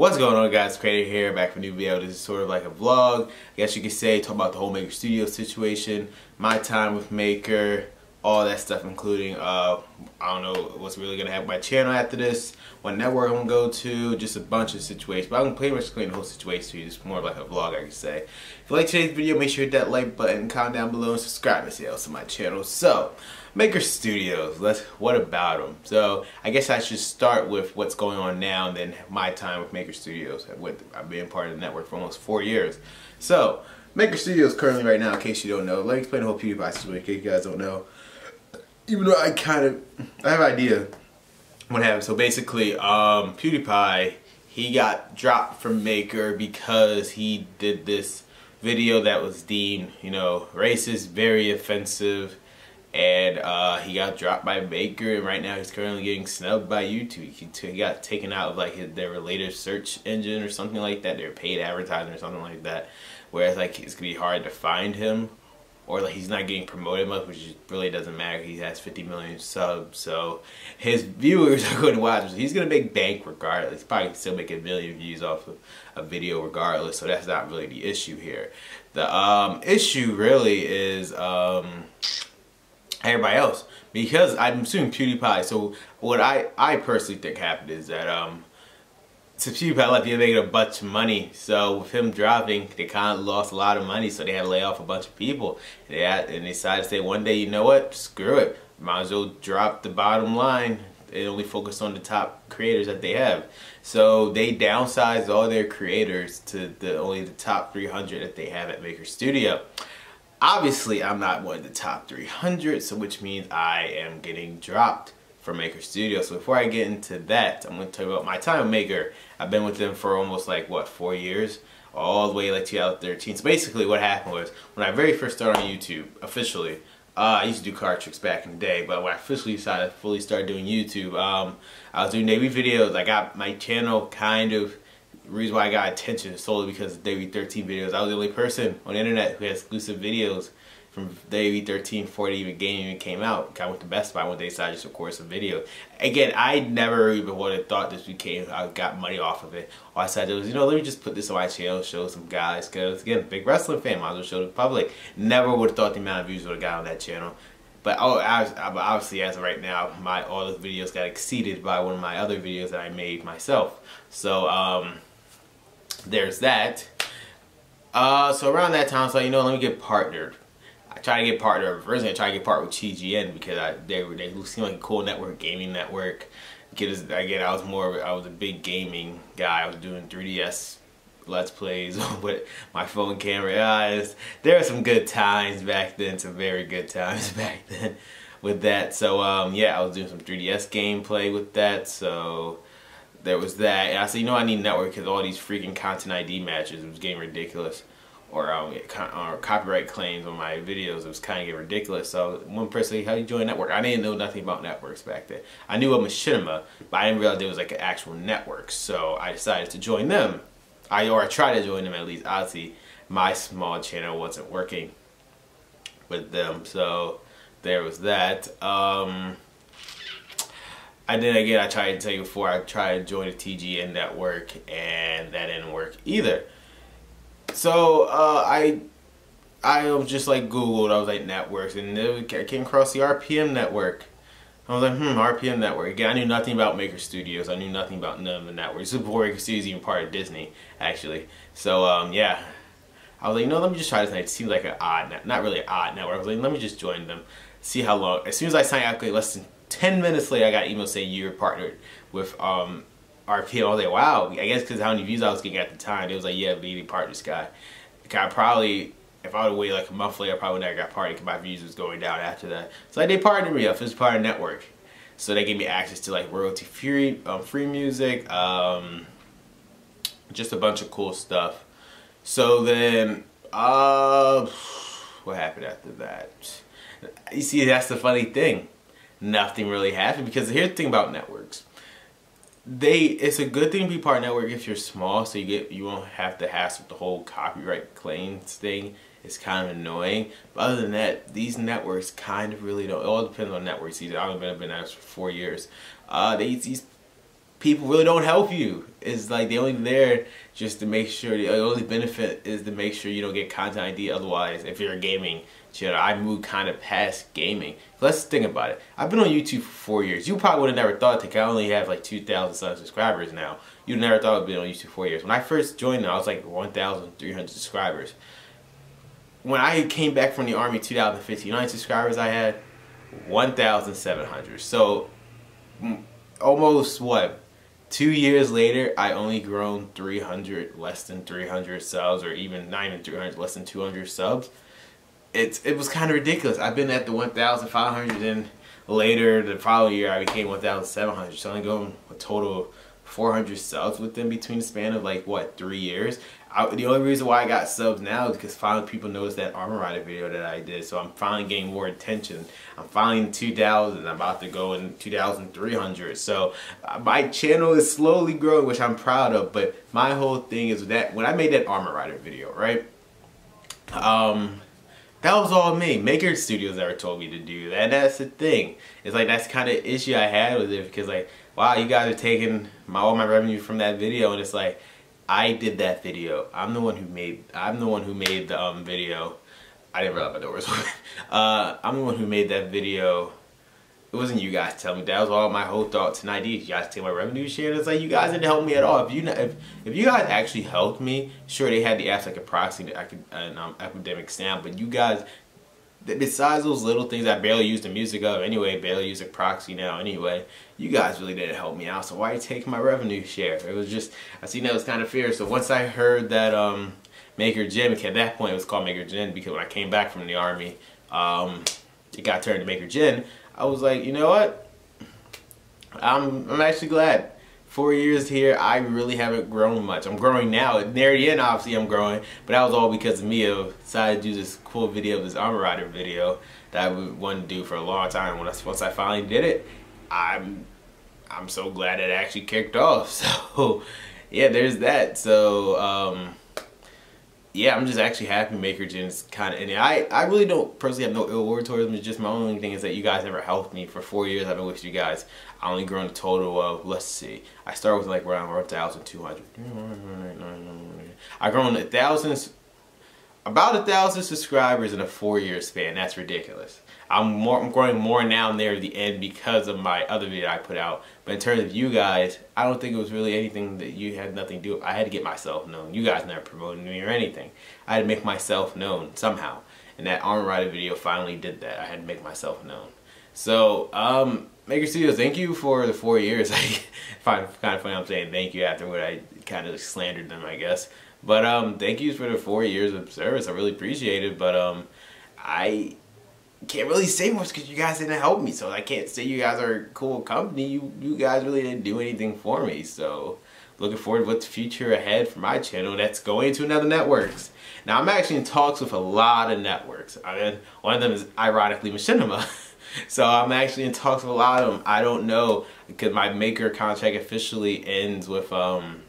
What's going on guys, Crater here, back for a new video. This is sort of like a vlog. I guess you could say, talk about the whole Maker Studio situation, my time with Maker, all that stuff including, uh, I don't know what's really going to happen with my channel after this, what network I'm going to go to, just a bunch of situations. But I'm going to pretty much explain the whole situation to you, just more like a vlog I could say. If you like today's video, make sure to hit that like button, comment down below, and subscribe to see else on my channel. So, Maker Studios, let's, what about them? So, I guess I should start with what's going on now and then my time with Maker Studios. I've been part of the network for almost four years. So, Maker Studios currently right now, in case you don't know, let me explain the whole PewDiePie situation in case you guys don't know even though I kind of, I have an idea what happened. So basically, um, PewDiePie, he got dropped from Maker because he did this video that was deemed, you know, racist, very offensive, and uh, he got dropped by Maker, and right now he's currently getting snubbed by YouTube. He, got taken out of like his, their related search engine or something like that, their paid advertising or something like that, whereas like it's gonna be hard to find him or like he's not getting promoted much, which really doesn't matter. He has 50 million subs, so his viewers are going to watch. He's going to make bank regardless. He's probably still make a million views off of a video regardless, so that's not really the issue here. The um, issue really is um, everybody else because I'm assuming PewDiePie. So what I I personally think happened is that um, to PewDiePie left, making a bunch of money. So with him dropping, they kind of lost a lot of money. So they had to lay off a bunch of people. And they, had, and they decided to say one day, you know what, screw it. Might as well drop the bottom line and only focus on the top creators that they have. So they downsized all their creators to the only the top 300 that they have at Maker Studio. Obviously, I'm not one of the top 300, so which means I am getting dropped from Maker Studio. So before I get into that, I'm going to talk about my time with Maker. I've been with them for almost like, what, four years? All the way like 2013. So basically what happened was, when I very first started on YouTube, officially, uh, I used to do card tricks back in the day, but when I officially decided to fully start doing YouTube, um, I was doing Navy videos. I got my channel kind of, reason why I got attention solely because of Navy 13 videos. I was the only person on the internet who had exclusive videos from the 13 40 even game even came out. I went to Best Buy one day, so I just recorded some video. Again, I never even would have thought this became, I got money off of it. All I said was, you know, let me just put this on my channel, show some guys, because again, big wrestling fan, might as well show the public. Never would have thought the amount of views would have got on that channel. But oh, I obviously, as of right now, my all the videos got exceeded by one of my other videos that I made myself. So um, there's that. Uh, so around that time, like, you know, let me get partnered I try to get partnered. Originally, I try to get part with TGN because I, they were they seem like a cool network, gaming network. Because again, I was more I was a big gaming guy. I was doing 3DS let's plays with my phone camera. Yeah, there were some good times back then. Some very good times back then with that. So um, yeah, I was doing some 3DS gameplay with that. So there was that. And I said, you know, I need network because all these freaking content ID matches. It was getting ridiculous or, um, or copyright claims on my videos. It was kind of getting ridiculous. So one person said, how you join a network? I didn't know nothing about networks back then. I knew of Machinima, but I didn't realize there was like an actual network. So I decided to join them. I or I tried to join them at least. Obviously, my small channel wasn't working with them. So there was that. Um, and then again, I tried to tell you before, I tried to join a TGN network and that didn't work either. So uh, I I was just like Googled, I was like networks, and I came across the RPM network. I was like, hmm, RPM network. Again, I knew nothing about Maker Studios. I knew nothing about none of the networks. Before Maker Studios even part of Disney, actually. So um, yeah, I was like, know, let me just try this. It seems like an odd, not really an odd network. I was like, let me just join them, see how long. As soon as I signed up, less than 10 minutes later, I got an email saying you're partnered with um, RP. I was like, wow. I guess because how many views I was getting at the time, it was like, yeah, leading part this guy. I probably, if I would wait like a month later, I probably never got partnered because my views was going down after that. So like, they partnered me up. It was part of network. So they gave me access to like royalty free, um, free music, um, just a bunch of cool stuff. So then, uh, what happened after that? You see, that's the funny thing. Nothing really happened. Because here's the thing about networks. They it's a good thing to be part of network if you're small so you get you won't have to hassle the whole copyright claims thing. It's kind of annoying. But other than that these networks kind of really don't it all depends on networks. I've been been at for four years. Uh they these people really don't help you. It's like they only there just to make sure the only benefit is to make sure you don't get content ID. Otherwise, if you're gaming channel, I moved kind of past gaming. Let's think about it. I've been on YouTube for four years. You probably would have never thought that I only have like 2,000 subscribers now. You never thought I'd been on YouTube for four years. When I first joined, I was like 1,300 subscribers. When I came back from the army 2015, how subscribers I had? 1,700. So almost what two years later, I only grown 300, less than 300 subs, or even not even 300, less than 200 subs. It's it was kind of ridiculous. I've been at the 1,500, and later the following year I became 1,700. So I'm going a total of 400 subs within between the span of like what three years. I, the only reason why I got subs now is because finally people noticed that Armor Rider video that I did. So I'm finally getting more attention. I'm finally in 2,000. I'm about to go in 2,300. So uh, my channel is slowly growing, which I'm proud of. But my whole thing is that when I made that Armor Rider video, right? Um, that was all me. Maker Studios ever told me to do that. And that's the thing. It's like that's kind of issue I had with it because like, wow, you guys are taking my all my revenue from that video, and it's like I did that video. I'm the one who made. I'm the one who made the um, video. I didn't realize my door was open. Uh, I'm the one who made that video. It wasn't you guys telling me. That was all my whole thoughts and ideas. You guys take my revenue share. It's like you guys didn't help me at all. If you if if you guys actually helped me, sure they had the apps like a proxy, an um, Epidemic Sound, but you guys besides those little things I barely use the music of anyway, barely use a proxy now anyway, you guys really didn't help me out. So why are you taking my revenue share? It was just, I seen that was kind of fair. So once I heard that um, Maker Gen, at that point it was called Maker Gen because when I came back from the army, um, it got turned to Maker Gen. I was like, you know what? I'm, I'm actually glad four years here, I really haven't grown much. I'm growing now. Near the end, obviously, I'm growing, but that was all because of me. I decided to do this cool video, this Armor Rider video that I wanted to do for a long time. When I, once I finally did it, I'm I'm so glad it actually kicked off. So, yeah, there's that. So, um, yeah, I'm just actually happy Maker Gen's kind of, and I, I really don't personally have no ill word towards them. It's just my only thing is that you guys never helped me for four years. I've been with you guys. I only grown a total of, let's see, I started with like around 1,200. I grown a thousand, about a thousand subscribers in a four year span. That's ridiculous. I'm more I'm growing more now near the end because of my other video I put out. But in terms of you guys, I don't think it was really anything that you had nothing to do. I had to get myself known. You guys never promoted me or anything. I had to make myself known somehow. And that Armor Rider video finally did that. I had to make myself known. So, um, Maker Studios, thank you for the four years. I find kind of funny I'm saying thank you after what I kind of slandered them, I guess. But um, thank you for the four years of service. I really appreciate it. But um, I can't really say much because you guys didn't help me. So I can't say you guys are a cool company. You you guys really didn't do anything for me. So looking forward to what's future ahead for my channel that's going to another networks. Now I'm actually in talks with a lot of networks. I mean, one of them is ironically Machinima. so I'm actually in talks with a lot of them. I don't know because my maker contract officially ends with um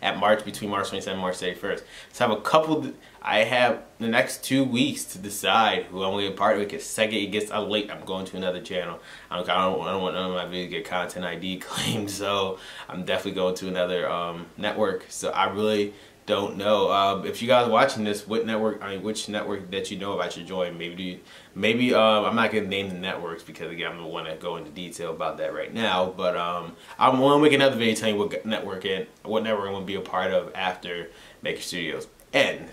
at March between March 27th and March 31st. So I have a couple. I have the next two weeks to decide who I'm going to partner with. Because second it gets late, I'm going to another channel. I don't, I don't, I don't want none of my videos to get content ID claimed, so I'm definitely going to another um, network. So I really don't know. Um, if you guys are watching this, what network? I mean, which network that you know about should join? Maybe you, maybe um, I'm not gonna name the networks because again, I'm gonna want to go into detail about that right now. But um, I'm gonna make another video telling you what network and what network I'm gonna be a part of after Maker Studios. And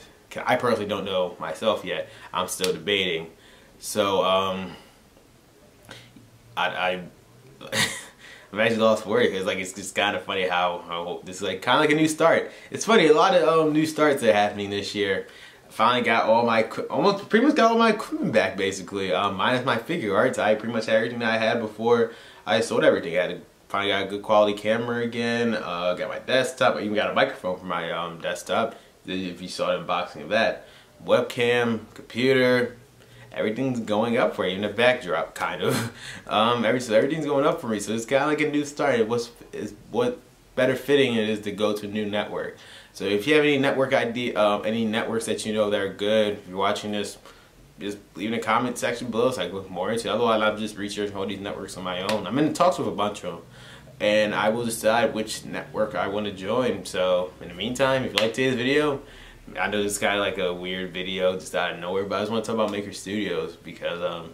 I personally don't know myself yet. I'm still debating. So um, I. I I've lost work. It's like it's just kind of funny how, how this is like kind of like a new start. It's funny, a lot of um, new starts are happening this year. I finally got all my almost pretty much got all my equipment back basically. Um, minus my Figuarts. I pretty much had everything that I had before I sold everything. I had finally got a good quality camera again. Uh, got my desktop. I even got a microphone for my um, desktop. If you saw the unboxing of that, webcam, computer, everything's going up for you in the backdrop, kind of. Um, every, so everything's going up for me, so it's kind of like a new start. What's is what better fitting it is to go to a new network. So if you have any network ID, um, any networks that you know that are good, if you're watching this, just leave in the comment section below so I can look more into it. Otherwise, I'm just researching all these networks on my own. I'm in talks with a bunch of them. and I will decide which network I want to join. So in the meantime, if you like today's video, I know this guy like a weird video just out of nowhere, but I just want to talk about Maker Studios because um,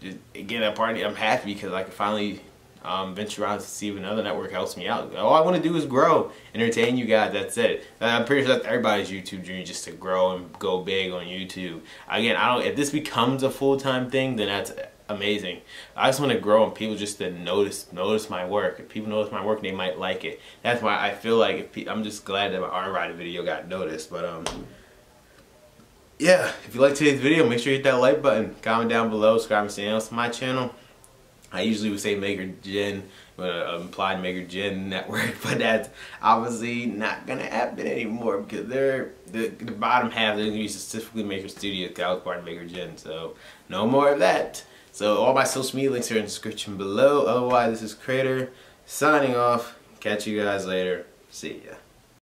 just, again, that party I'm happy because I can finally um, venture out to see if another network helps me out. All I want to do is grow, entertain you guys. That's it. I'm pretty sure that's everybody's YouTube dream, just to grow and go big on YouTube. Again, I don't. If this becomes a full time thing, then that's amazing. I just want to grow and people just to notice notice my work. If people notice my work, they might like it. That's why I feel like if I'm just glad that my Armor Rider video got noticed. But um, yeah. If you like today's video, make sure you hit that like button, comment down below, subscribe to else to my channel. I usually would say Maker Gen, uh, implied Maker Gen network, but that's obviously not gonna happen anymore because they're the, the bottom half they're gonna be specifically Maker Studio because I was part of Maker Gen, so no more of that. So all my social media links are in the description below. Otherwise, this is Crater signing off. Catch you guys later. See ya.